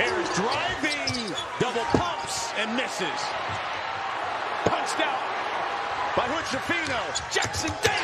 Harris driving, double pumps and misses. Punched out by Huchefino. Jackson Davis.